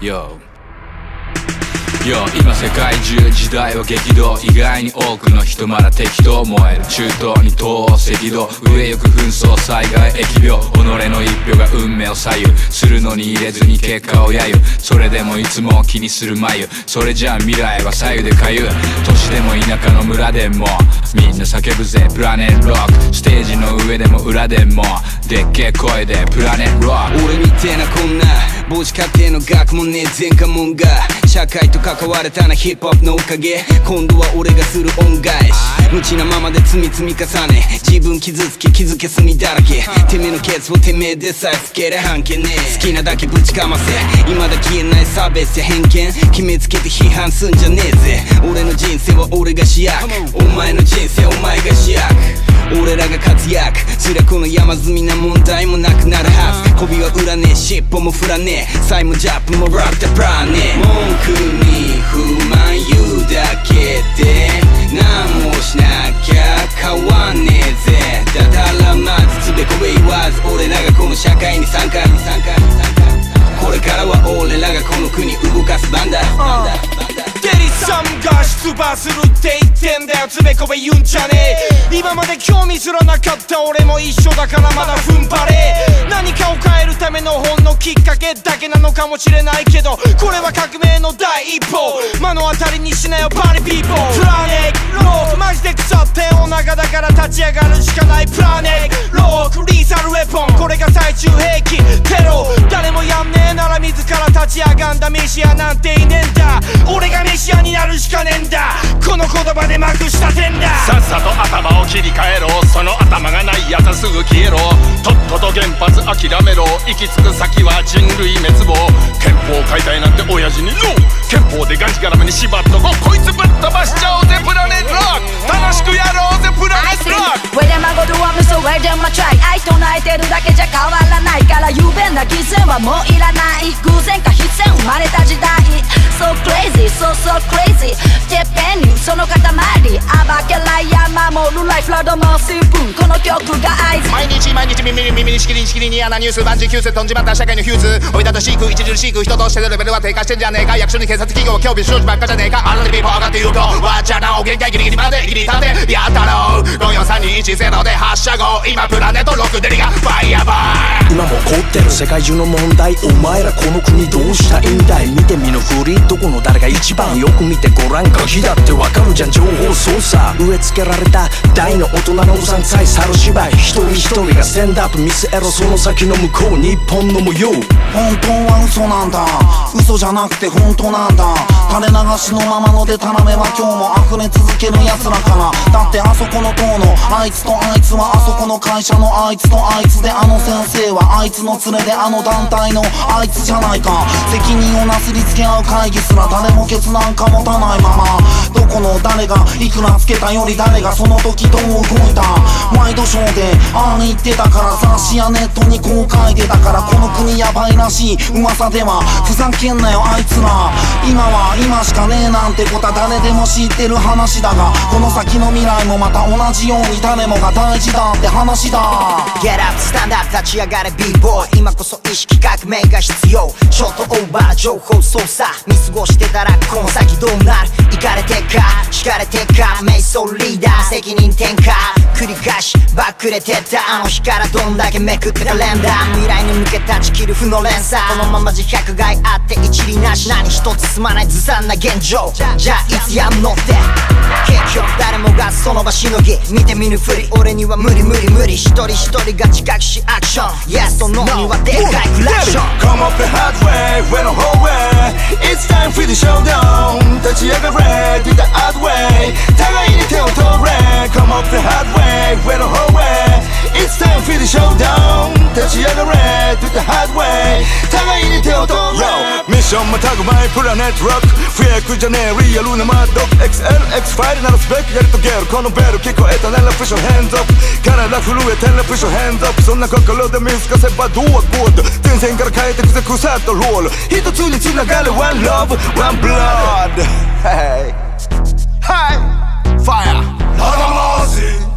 Yo よ今世界中時代は激動意外に多くの人まだ適当燃える中東に東赤道上行く紛争災害疫病己の一票が運命を左右するのに入れずに結果を揶揄それでもいつも気にする眉それじゃあ未来は左右でかゆ都市でも田舎の村でもみんな叫ぶぜプラネットロックステージの上でも裏でもでっけえ声でプラネットロック俺みてえなこんな帽子家庭の学問ねえ前科もんが社会と関われたなヒップホップのおかげ。今度は俺がする恩返し。無知なままで積み積み重ね自分傷つけ気づけ墨だらけ。てめえのケツをてめえでさえつけれ半径ねえ。好きなだけぶちかませ未だ消えない差別や偏見。決めつけて批判すんじゃねえぜ。俺の人生は俺が主役。お前の人生お前が主役。俺らが活躍。すりゃこの山積みな問題もなくなるはず。媚びは売らねえ尻尾も振らねえ。債務ジャップもラッタプラね文句に不満言うだけで。何もしなきゃ変わんねえぜ。だからまずつべこべ言わず俺らがこの社会に参加。これからは俺らがこの国動かす番だ。番だ番だデリサムが出馬するって言ってんだよつべこべ言うんじゃねえ。今まで興味すらなかった俺も一緒だからまだ踏ん張れ。何かを変えるためのほんのきっかけだけなのかもしれないけどこれは革命の第一歩。目の当たりにしなよパリピーポー。メシアなんていねえんだ。俺がメシアになるしかねえんだ。この言葉でまくしたてんだ。さっさと頭を切り替えろ。その頭がないやつすぐ消えろ。とっとと原発諦めろ。行き着く先は人類滅亡。憲法改体なんて親父にノー。憲法でがんじがらめに縛っとここいつぶっ飛ばしちゃおうぜプラネットロック。楽しくやろうぜプラネットロック。Where them I go do I'm so where them I try 愛唱えてるだけじゃ変わらないから。雄弁な偽善はもういらない。偶然守るライフラードもスープンこの曲が合図。毎日毎日耳に耳にしきりにしきりに嫌なニュース万事休す飛んじまった社会のヒューズ。追い立たしいく著しいく人としてのレベルは低下してんじゃねえか役所に警察企業興味不祥事ばっかじゃねえかあなたピーポーがって言うとわっちゃなお限界ギリギリまでギリ立てやったろう54321で発射後今プラネットロックデリがファイヤーバー今も凍ってる世界中の問題お前らこの国どうしたいんだい？見てみぬふりどこの誰が一番よく見てごらんガキだってわかるじゃん。情報操作。植え付けられた大の大人のうさんくさい猿芝居。一人一人がスタンダップ。見せろその先の向こう日本の模様本当は嘘なんだ。嘘じゃなくて本当なんだ。垂れ流しのままのでたらめは今日も溢れ続ける奴らからだってあそこの塔のあいつとあいつはあそこの会社のあいつとあいつであの先生はあいつの連れであの団体のあいつじゃないか。責任をなすりつけ合う会議すら誰もケツなんか持たないまま。どこの誰がいくらつけたより誰がその時どう動いた。ワイドショーでああ言ってたから雑誌やネットにこう書いてたからこの国やばいらしい。噂ではふざけんなよあいつら。今は今しかねえなんてことは誰でも知ってる話だがこの先の未来もまた同じように誰もが大事だって話だ。Get up, stand up, 立ち上がれ今こそ意識革命が必要。ショートオーバー情報操作。見過ごしてたらこの先どうなる？行かれてか？敷かれてか？瞑想リーダー。責任転嫁。繰り返しバックれてた。あの日からどんだけめくってカレンダー。未来に向け断ち切る負の連鎖。このままじゃ百害あって一理なし。何一つ進まないずさんな現状。じゃあいつやんのって。結局誰もがその場しのぎ。見て見ぬふり。俺には無理無理無理。一人一人が自覚しアクション。Yes と No にはでかいクラクション Come up the hard way, when the whole way ンズアップ体震えてらプッシュヘンズアップそんな心で見透かせばどうゴード前線から変えてくぜ腐ったロール一つにつながる One love, one blood. Hey. Hey. Fire. ラガマージ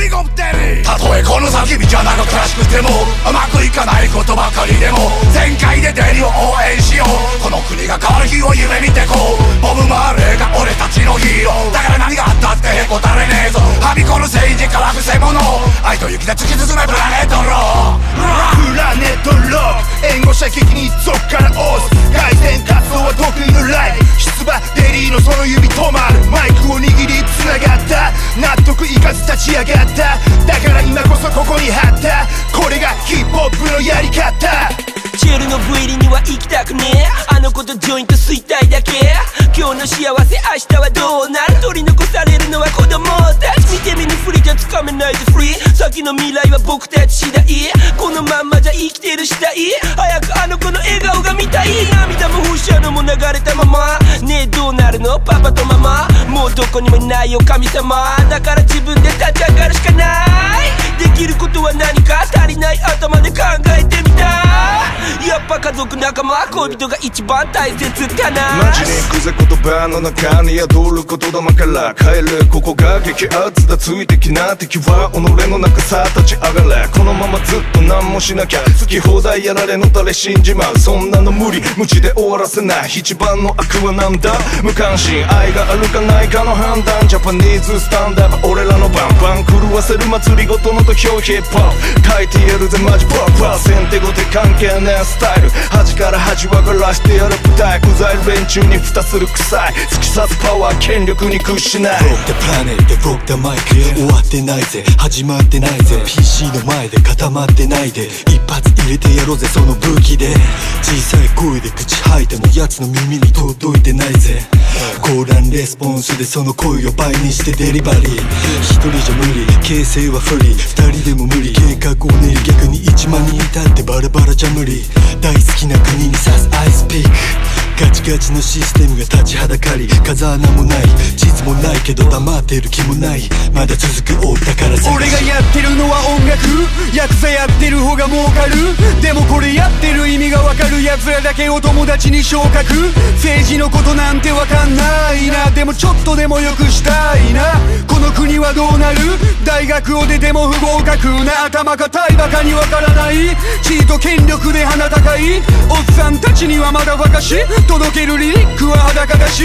ビゴってる。たとえこの先道は長苦しくてもうまくいかないことばかりでも全開でデリを応援しよう。この国が変わる日を夢見てこう。ボブ・マーレーが俺たちのヒーロー。だから何があったってへこたれねえぞ。はびこる政治家はくせ者。愛と雪で突き進めプラネットロー。プラネットロック援護射撃にそっからの幸せ明日はどうなる取り残されるのは子供たち見て見ぬふりじゃつかめないでフリー先の未来は僕たち次第このまんまじゃ生きてるしたい早くあの子の笑顔が見たい涙も風車のも流れたままねえどうなるのパパとママもうどこにもいないよ神様だから自分で立ち上がるしかないできることは何か足りない頭で考えてみたいやっぱ家族仲間恋人が一番大切かな。マジにくぜ言葉の中に宿る言霊から。帰るここが激アツだついてきな敵は己の中さ立ち上がれ。このままずっと何もしなきゃ。好き放題やられのたれ死んじまう。そんなの無理。無知で終わらせない。一番の悪はなんだ？無関心。愛があるかないかの判断。ジャパニーズスタンダード。俺らのバンバン。狂わせる祭りごとの土俵ヒップホップ。書いてやるぜマジパーパー。先手後手関係ねえスタイル。端から端分からしてやる舞台うざい連中に蓋する臭い。突き刺すパワー権力に屈しない。Rock the planet で Rock the mic 終わってないぜ。始まってないぜ。PC の前で固まってないで。一発入れてやろうぜその武器で。小さい声で口吐いても奴の耳に届いてないぜ。コーランレスポンスでその声を倍にしてデリバリー。一人じゃ無理。形成は不利。二人でも無理。計画を練り逆に一万人いたってバラバラじゃ無理大好きな国に刺すアイスピーク。ガチのシステムが立ちはだかり風穴もない地図もないけど黙ってる気もないまだ続くお宝探俺がやってるのは音楽ヤクザやってる方が儲かるでもこれやってる意味がわかる奴らだけを友達に昇格政治のことなんてわかんないなでもちょっとでも良くしたいなこの国はどうなる？大学を出ても不合格。な頭固いバカにわからない。地位と権力で鼻高い。おっさんたちにはまだ若し届けるリリックは裸だし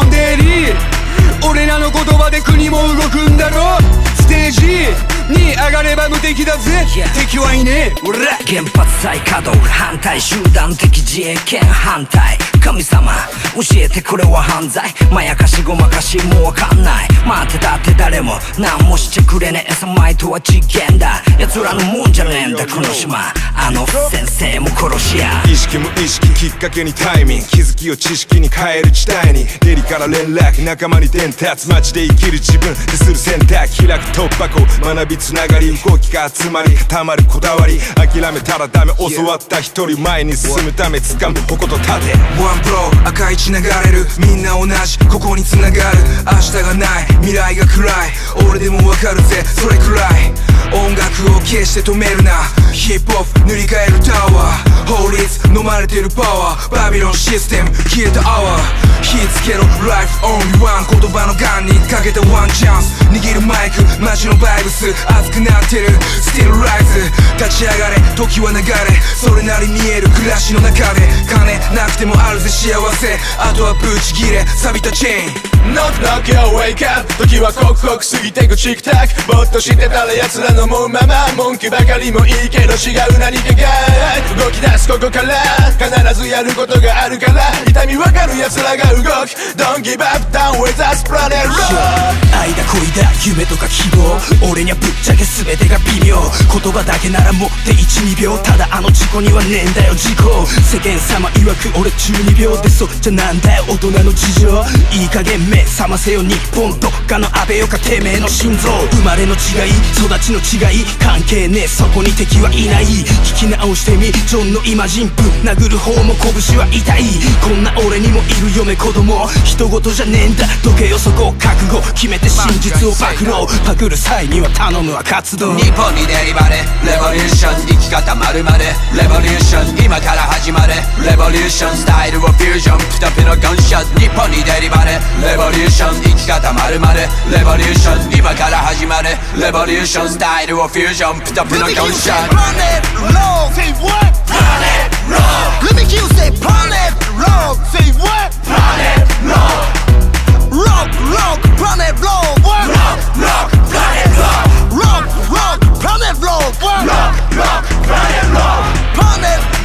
オンデリー。俺らの言葉で国も動くんだろステージに上がれば無敵だぜ。敵はいねえ。俺ら原発再稼働反対集団的自衛権反対。神様教えてこれは犯罪。まやかしごまかしもうわかんない。待ってたって誰も何もしてくれねえ。さまいとは次元だ。奴らのだこの島。あの先生も殺しや意識無意識きっかけにタイミング。気づきを知識に変える地帯に。デリから連絡。仲間に伝達街で生きる自分でする選択。開く突破口。学びつながり動きが集まり。固まるこだわり。諦めたらダメ。教わった一人前に進むため。掴む矛と盾。ワンプロ赤い血流れる。みんな同じ。ここに繋がる。明日がない。未来が暗い。俺でもわかるぜ。それくらい。音楽を決して止めるなヒップホップ塗り替えるタワー。法律飲まれてるパワー。バビロンシステム消えたアワー火つけろ。Life only one 言葉のガンにかけたンチャンス。握るマイク街のバイブス。熱くなってる。Still rise 立ち上がれ。時は流れ。それなり見える。暮らしの中で。金なくてもあるぜ。幸せ。あとはブチギレ錆びたチェーン。Knock knock yo wake up 時は刻々過ぎてくチクタク。ぼっとしてたら奴らの思うまま。文句ばかりもいいけど違う何かが。動き出すここから。必ずやることがあるから。痛みわかる奴らが動く。Don't give up down with us planet rock 愛だ恋だ夢とか希望俺にはぶっちゃけ全てが微妙言葉だけなら持って12秒ただあの事故にはねえんだよ事故世間様曰く俺12秒でそっちゃなんだよ大人の事情いい加減目覚ませよ日本どっかの安倍よかてめえの心臓生まれの違い育ちの違い関係ねえそこに敵はいない聞き直してみジョンのイマジンぶん殴る方も拳は痛いこんな俺にもいる嫁子供。人事じゃねえんだ。どけよそこ覚悟。決めてって真実を暴露。パクる際には頼むは活動。日本にデリバレレボリューション生き方まるまるレボリューション今から始まるレボリューションスタイルをフュージョンピタピのガンシャツ日本にデリバレレボリューション生き方まるまるレボリューション今から始まるレボリューションスタイルをフュージョンピタピのガンシャツ Run it, roll, say what? Run it, roll Let me hear say Run it, roll, say what? Run it, roll rock, planet vlog. Rock, rock, planet vlog. Rock, rock, planet vlog. Rock, rock, planet vlog. Planet